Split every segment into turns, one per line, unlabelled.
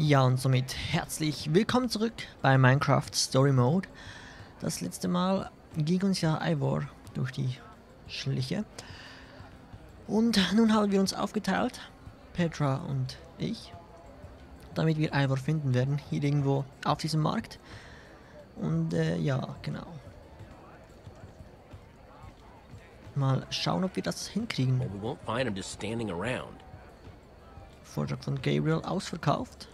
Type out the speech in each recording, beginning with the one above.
Ja, und somit herzlich willkommen zurück bei Minecraft Story Mode. Das letzte Mal ging uns ja Ivor durch die Schliche. Und nun haben wir uns aufgeteilt, Petra und ich, damit wir Ivor finden werden, hier irgendwo auf diesem Markt. Und äh, ja, genau. Mal schauen, ob wir das hinkriegen. Vortrag von Gabriel ausverkauft.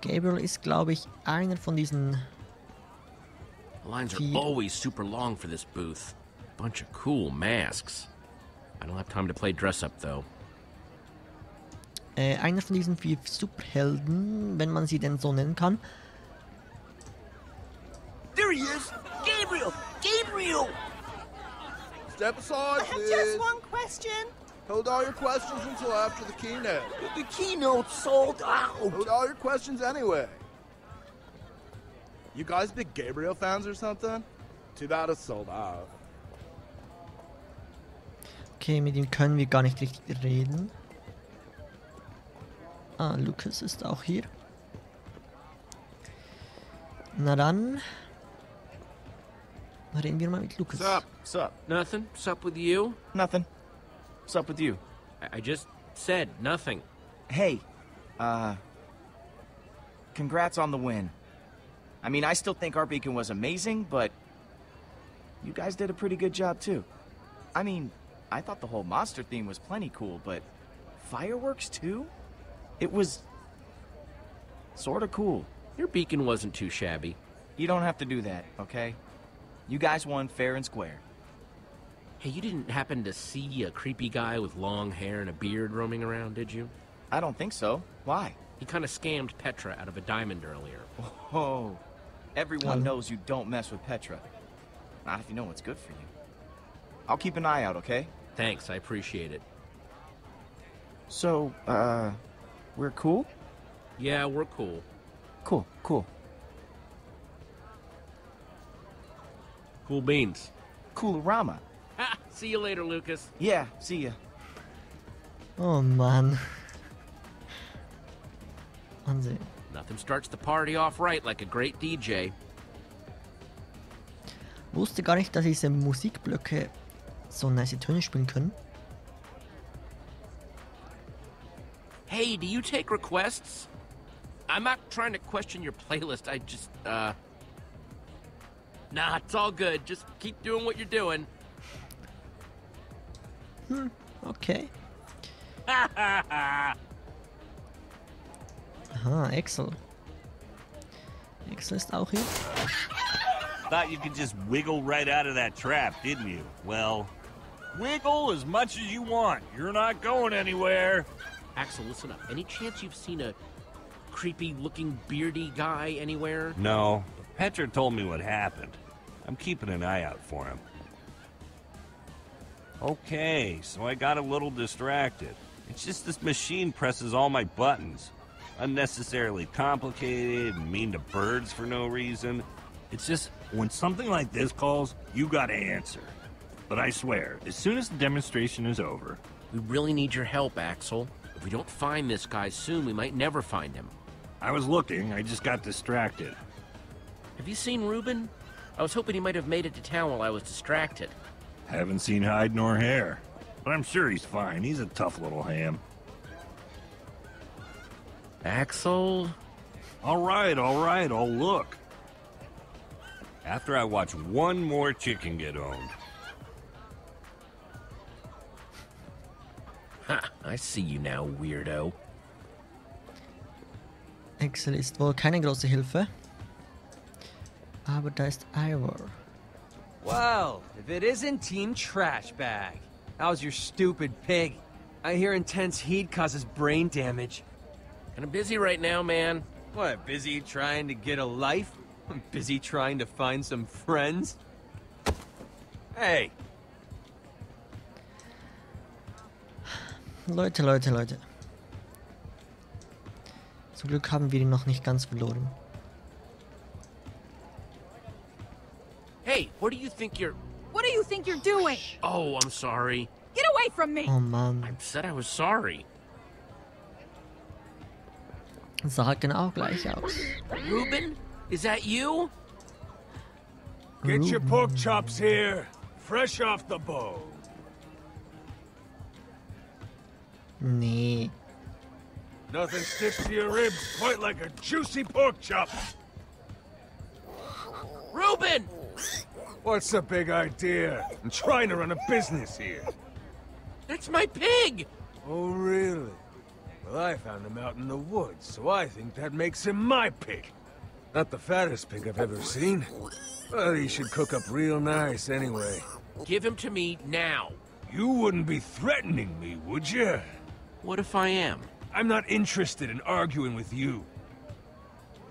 Gabriel ist, glaube ich, einer von diesen
The lines are always super long for this booth. Bunch of cool masks. I don't have time to play dress up though.
äh, einer von diesen vier Superhelden, wenn man sie denn so nennen kann.
There he is! Gabriel! Gabriel!
Step aside,
I have just one question.
Hold all your questions until after the keynote.
The keynote sold out!
Hold all your questions anyway. You guys big Gabriel fans or something? Too bad it's sold out.
Okay, mit ihm können wir gar nicht richtig reden. Ah, Lucas ist auch hier. Na dann. Reden wir mal mit Lucas.
Sup? Sup?
Nothing? Sup with you?
Nothing. What's up with you?
I, I just said nothing.
Hey, uh. Congrats on the win. I mean, I still think our beacon was amazing, but. You guys did a pretty good job, too. I mean, I thought the whole monster theme was plenty cool, but. Fireworks, too? It was. sorta cool.
Your beacon wasn't too shabby.
You don't have to do that, okay? You guys won fair and square.
Hey, you didn't happen to see a creepy guy with long hair and a beard roaming around, did you?
I don't think so. Why?
He kind of scammed Petra out of a diamond earlier.
Oh, everyone knows you don't mess with Petra. Not if you know what's good for you. I'll keep an eye out, okay?
Thanks, I appreciate it.
So, uh, we're cool?
Yeah, we're cool.
Cool, cool.
Cool beans.
Coolorama.
Ha! See you later, Lucas.
Yeah, see ya.
Oh Mann. Ansehen.
Nothing starts the party off right like a great DJ.
Wusste gar nicht, dass diese Musikblöcke so nice Töne spielen können.
Hey, do you take requests? I'm not trying to question your playlist. I just, uh. Nah, it's all good. Just keep doing what you're doing.
Hmm, okay. Aha, Axel. Axel ist auch hier.
Thought you could just wiggle right out of that trap, didn't you? Well, wiggle as much as you want. You're not going anywhere.
Axel, listen up. Any chance you've seen a creepy looking beardy guy anywhere?
No, Petra told me what happened. I'm keeping an eye out for him. Okay, so I got a little distracted. It's just this machine presses all my buttons. Unnecessarily complicated mean to birds for no reason. It's just when something like this calls, you gotta answer. But I swear, as soon as the demonstration is over,
We really need your help, Axel. If we don't find this guy soon, we might never find him.
I was looking, I just got distracted.
Have you seen Ruben? I was hoping he might have made it to town while I was distracted.
Haven't seen hide nor hair. But I'm sure he's fine. He's a tough little ham.
Axel?
All right, all right, I'll look. After I watch one more chicken get owned.
Ha, I see you now, weirdo.
Axel ist wohl keine große Hilfe. Aber da ist Ivor.
Well, if it isn't Team Trash Bag. How's your stupid pig? I hear intense heat causes brain damage.
Kinda busy right now, man.
What, busy trying to get a life? I'm busy trying to find some friends? Hey,
Leute, Leute, Leute. Zum Glück haben wir ihn noch nicht ganz verloren.
Hey, what do you think you're.
What do you think you're doing?
Oh, I'm sorry.
Get away from me!
Oh Mann.
I said I was sorry.
Sah genau gleich aus.
Ruben? Is that you?
Get your pork chops here, fresh off the bone.
Nee.
Nothing sticks to your ribs quite like a juicy pork chop.
Ruben!
What's the big idea? I'm trying to run a business here.
That's my pig!
Oh, really? Well, I found him out in the woods, so I think that makes him my pig. Not the fattest pig I've ever seen. But he should cook up real nice anyway.
Give him to me now.
You wouldn't be threatening me, would you?
What if I am?
I'm not interested in arguing with you.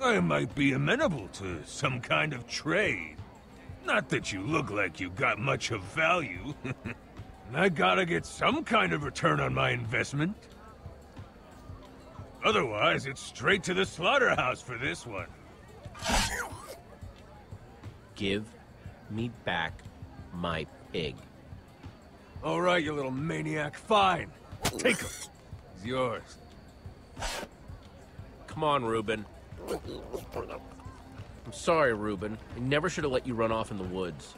I might be amenable to some kind of trade. Not that you look like you got much of value. I gotta get some kind of return on my investment. Otherwise, it's straight to the slaughterhouse for this one.
Give me back my pig.
All right, you little maniac. Fine. Take him. He's yours.
Come on, Ruben. I'm sorry, Ruben. I never should have let you run off in the woods.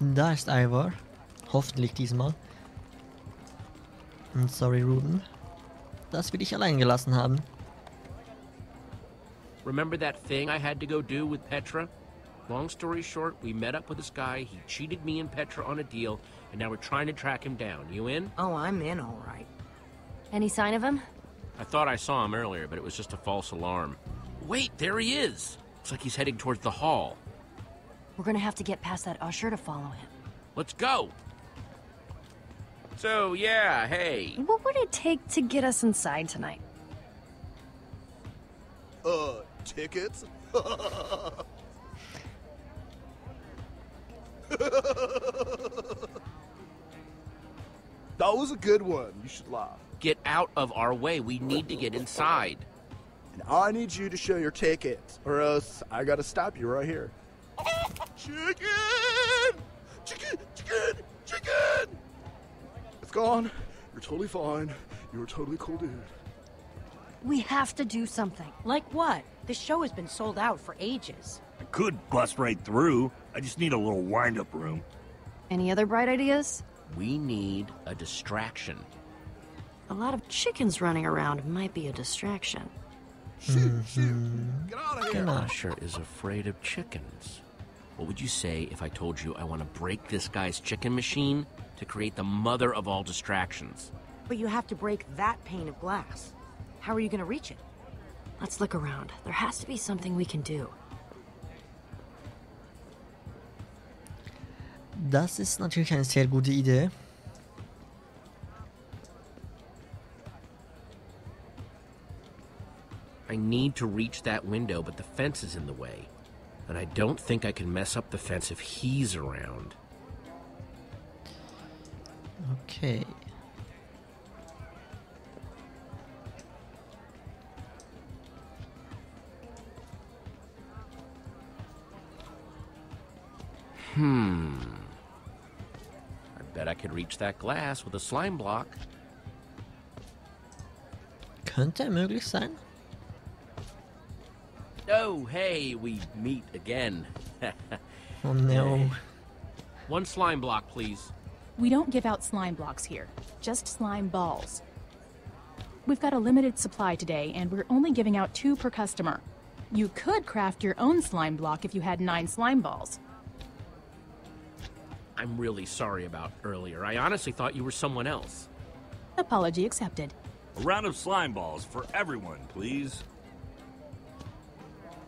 Da ist Ivor. Hoffentlich diesmal. Und sorry, Ruben, dass wir dich allein gelassen haben.
Remember that thing I had to go do with Petra? Long story short, we met up with this guy, he cheated me and Petra on a deal, and now we're trying to track him down. You in?
Oh, I'm in all right.
Any sign of him?
I thought I saw him earlier, but it was just a false alarm. Wait, there he is! Looks like he's heading towards the hall.
We're gonna have to get past that usher to follow him.
Let's go! So, yeah, hey.
What would it take to get us inside tonight?
Uh, tickets? that was a good one. You should laugh.
Get out of our way. We need to get inside.
And I need you to show your tickets, or else I gotta stop you right here. Chicken! Chicken! Chicken! Chicken! It's gone. You're totally fine. You're a totally cool dude.
We have to do something.
Like what? The show has been sold out for ages.
I could bust right through. I just need a little wind-up room.
Any other bright ideas?
We need a distraction.
A lot of chickens running around might be a distraction.
Shoot, mm-hmm. shoot. Get out of here.
Usher is afraid of chickens. What would you say if I told you I want to break this guy's chicken machine to create the mother of all distractions?
But you have to break that pane of glass. How are you gonna reach it?
Let's look around. There has to be something we can do.
Das ist natürlich eine sehr gute Idee.
I need to reach that window, but the fence is in the way. And I don't think I can mess up the fence if he's around.
Okay.
Hmm. I bet I could reach that glass with a slime block.
Könnte möglich sein.
Oh, hey, we meet again.
Oh no.
One slime block, please.
We don't give out slime blocks here, just slime balls. We've got a limited supply today, and we're only giving out two per customer. You could craft your own slime block if you had nine slime balls.
I'm really sorry about earlier. I honestly thought you were someone else.
Apology accepted.
A round of slime balls for everyone, please.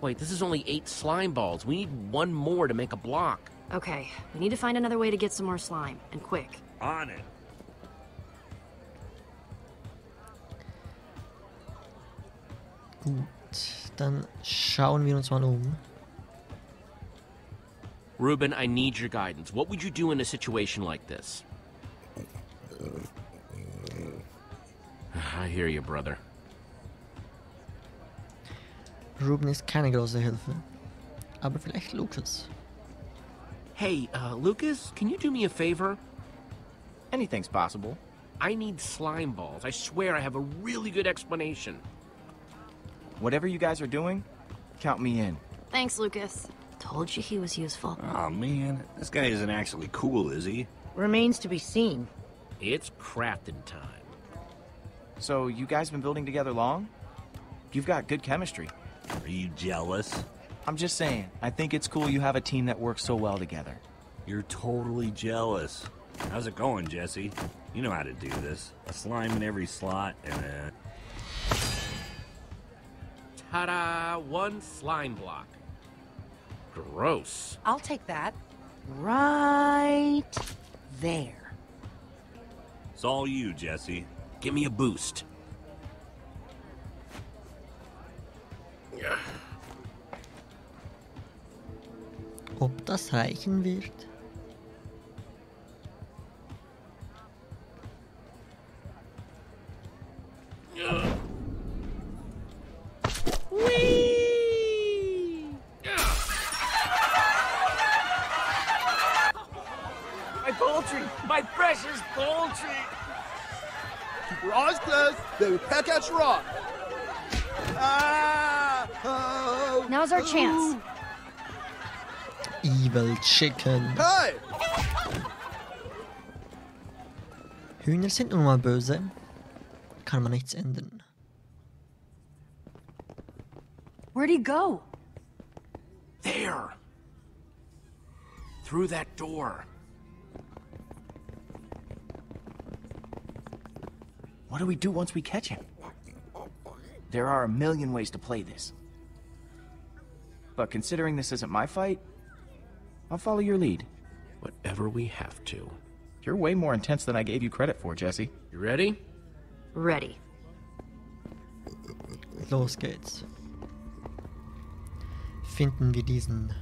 Wait, this is only eight slime balls. We need one more to make a block.
Okay, we need to find another way to get some more slime, and quick.
On it.
Gut, dann schauen wir uns mal um.
Ruben, I need your guidance. What would you do in a situation like this? I hear you, brother.
Ruben ist keine große Hilfe. Aber vielleicht Lucas.
Hey, uh, Lucas, can you do me a favor?
Anything's possible.
I need slime balls. I swear I have a really good explanation.
Whatever you guys are doing, count me in.
Thanks, Lucas. Told you he was useful.
Oh man, this guy isn't actually cool, is he?
Remains to be seen.
It's crafting time.
So, you guys been building together long? You've got good chemistry.
Are you jealous?
I'm just saying, I think it's cool you have a team that works so well together.
You're totally jealous. How's it going, Jesse? You know how to do this. A slime in every slot and a...
Ta-da! One slime block. Gross.
I'll take that. Right there.
It's all you, Jesse.
Give me a boost.
Ob das reichen wird?
Keep your eyes closed. They will peck at your eye. Ah! Oh!
Now's our chance.
Evil Chicken.
Hey!
Hühner sind nun mal böse. Kann man nichts ändern.
Where'd he go?
There! Through that door.
What do we do once we catch him? There are a million ways to play this. But considering this isn't my fight, I'll follow your lead.
Whatever we have to.
You're way more intense than I gave you credit for, Jesse.
You ready?
Ready.
Los geht's. Finden wir diesen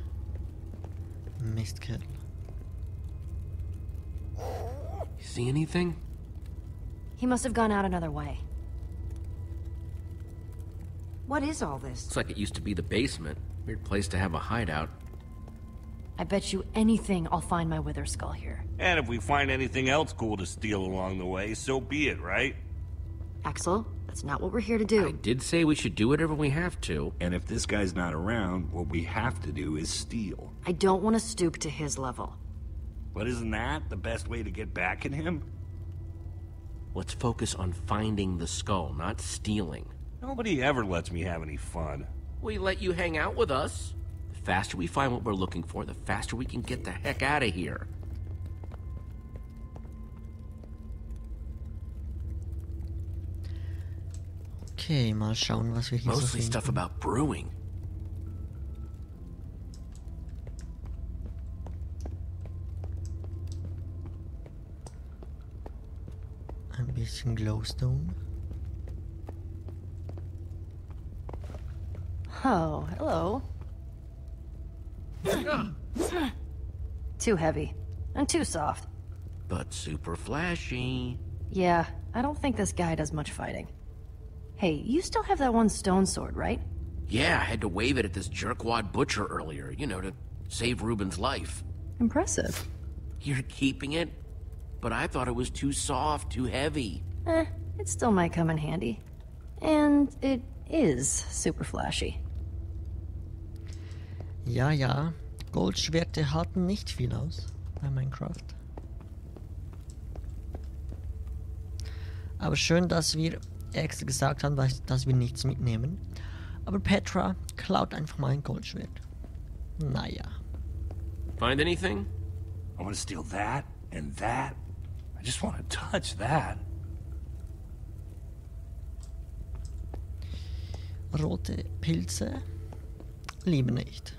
Mistkerl.
You see anything?
He must have gone out another way.
What is all this?
Looks like it used to be the basement. Weird place to have a hideout.
I bet you anything I'll find my wither skull here.
And if we find anything else cool to steal along the way, so be it, right?
Axel, that's not what we're here to do.
I did say we should do whatever we have to.
And if this guy's not around, what we have to do is steal.
I don't want to stoop to his level.
But isn't that the best way to get back at him?
Let's focus on finding the skull, not stealing.
Nobody ever lets me have any fun.
We let you hang out with us. The faster we find what we're looking for, the faster we can get the heck out of here.
Okay, mal schauen, was wir hier so
Mostly
finden.
stuff about brewing.
Ein bisschen Glowstone.
Oh, hello. too heavy. And too soft.
But super flashy.
Yeah, I don't think this guy does much fighting. Hey, you still have that one stone sword, right?
Yeah, I had to wave it at this jerkwad butcher earlier, you know, to save Ruben's life.
Impressive.
You're keeping it? But I thought it was too soft, too heavy.
Eh, it still might come in handy. And it is super flashy.
Ja, ja. Goldschwerte halten nicht viel aus bei Minecraft. Aber schön, dass wir extra gesagt haben, dass, dass wir nichts mitnehmen. Aber Petra klaut einfach mal ein Goldschwert. Naja.
Find anything?
I want to steal that and that. I just want to touch that.
Rote Pilze? Lieber nicht.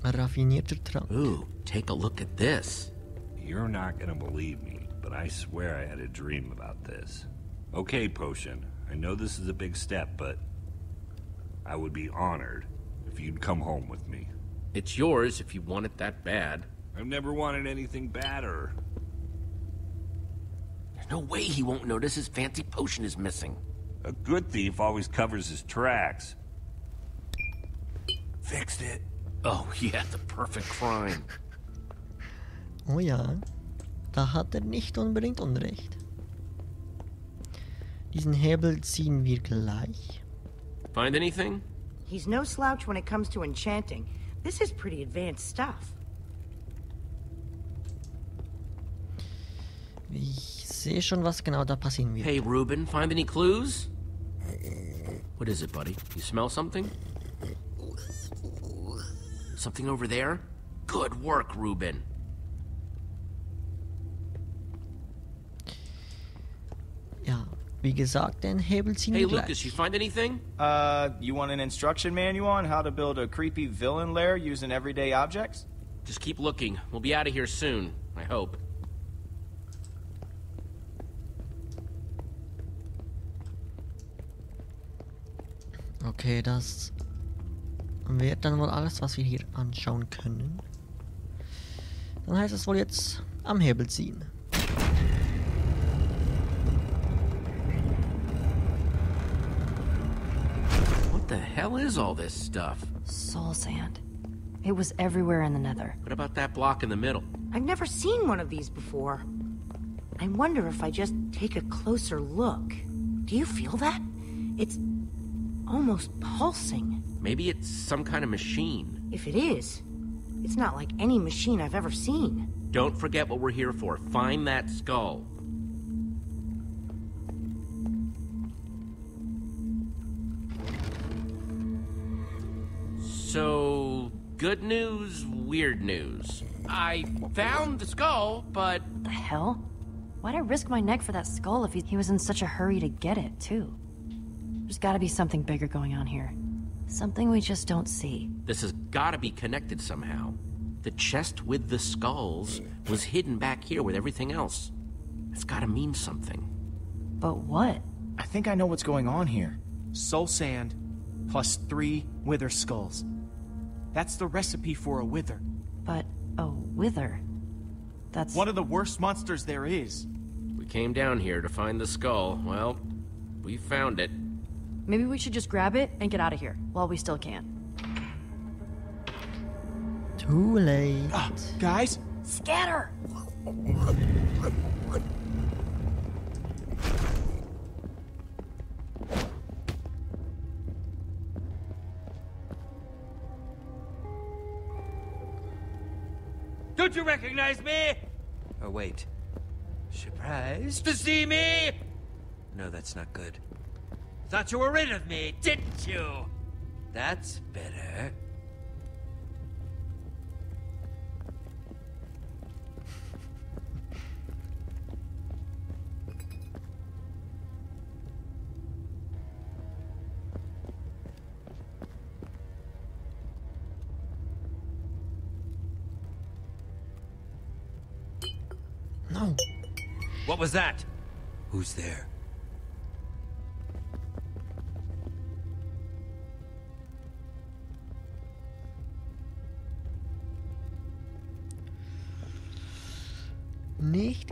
Raffinierter Trank.
Ooh, take a look at this.
You're not gonna believe me, but I swear I had a dream about this. Okay, Potion, I know this is a big step, but I would be honored if you'd come home with me.
It's yours if you want it that bad.
I've never wanted anything badder.
There's no way he won't notice his fancy potion is missing.
A good thief always covers his tracks. Fixed it.
Oh, yeah, the perfect crime.
Oh ja, da hat er nicht unbedingt Unrecht. Diesen Hebel ziehen wir gleich.
Find anything?
He's no slouch when it comes to enchanting. This is pretty advanced stuff.
Ich sehe schon, was genau da passieren wird.
Hey, Ruben, find any clues? What is it, buddy? You smell something? Something over there? Good work, Ruben.
Ja, wie gesagt, den Hebel ziehen
Hey,
wir
Lucas, you find anything?
Uh, you want an instruction manual on how to build a creepy villain lair using everyday objects?
Just keep looking. We'll be out of here soon, I hope.
Okay, das wäre dann wohl alles, was wir hier anschauen können. Dann heißt es wohl jetzt am Hebel ziehen.
What the hell is all this stuff?
Soul sand. It was everywhere in the nether.
What about that block in the middle?
I've never seen one of these before. I wonder if I just take a closer look. Do you feel that? It's almost pulsing.
Maybe it's some kind of machine.
If it is, it's not like any machine I've ever seen.
Don't forget what we're here for. Find that skull. So, good news, weird news. I found the skull, but
The hell? Why'd I risk my neck for that skull if he, he was in such a hurry to get it, too? There's gotta be something bigger going on here. Something we just don't see.
this has gotta be connected somehow. The chest with the skulls was hidden back here with everything else. It's gotta mean something.
But what?
I think I know what's going on here. Soul sand plus three wither skulls. That's the recipe for a wither.
But a wither. That's
One of the worst monsters there is.
We came down here to find the skull. Well, we found it.
Maybe we should just grab it and get out of here while we still can.
Too late.
Ah, guys,
Scatter!
Don't you recognize me? Oh, wait. Surprised to see me? No, that's not good. Thought you were rid of me, didn't you? That's better.
No.
What was that? Who's there?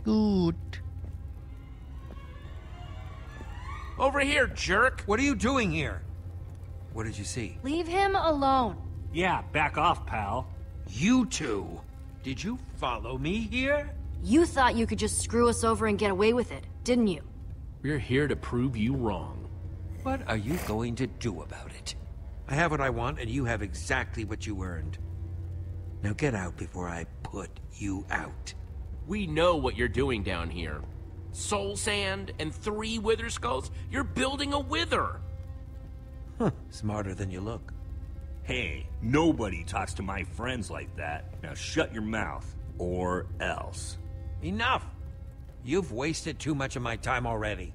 Nicht gut.
Over here, jerk!
What are you doing here? What did you see?
Leave him alone.
Yeah, back off, pal.
You two. Did you follow me here?
You thought you could just screw us over and get away with it, didn't you?
We're here to prove you wrong.
What are you going to do about it? I have what I want, and you have exactly what you earned. Now get out before I put you out.
We know what you're doing down here. Soul sand and three wither skulls? You're building a wither!
Huh, smarter than you look.
Hey, nobody talks to my friends like that. Now shut your mouth, or else.
Enough! You've wasted too much of my time already.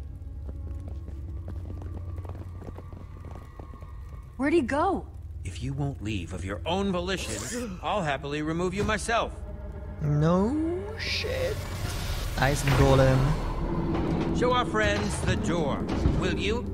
Where'd he go?
If you won't leave of your own volition, I'll happily remove you myself.
No shit. Eisengolem.
Show our friends the door, will you?